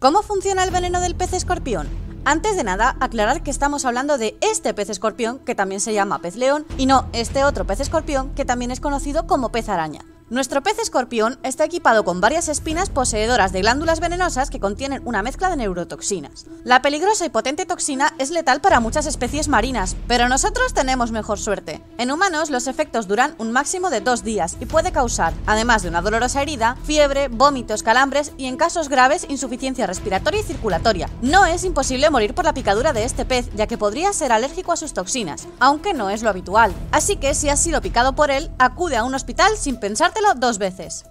¿Cómo funciona el veneno del pez escorpión? Antes de nada, aclarar que estamos hablando de este pez escorpión, que también se llama pez león, y no este otro pez escorpión, que también es conocido como pez araña. Nuestro pez escorpión está equipado con varias espinas poseedoras de glándulas venenosas que contienen una mezcla de neurotoxinas. La peligrosa y potente toxina es letal para muchas especies marinas, pero nosotros tenemos mejor suerte. En humanos los efectos duran un máximo de dos días y puede causar, además de una dolorosa herida, fiebre, vómitos, calambres y en casos graves insuficiencia respiratoria y circulatoria. No es imposible morir por la picadura de este pez, ya que podría ser alérgico a sus toxinas, aunque no es lo habitual. Así que si has sido picado por él, acude a un hospital sin pensarte dos veces.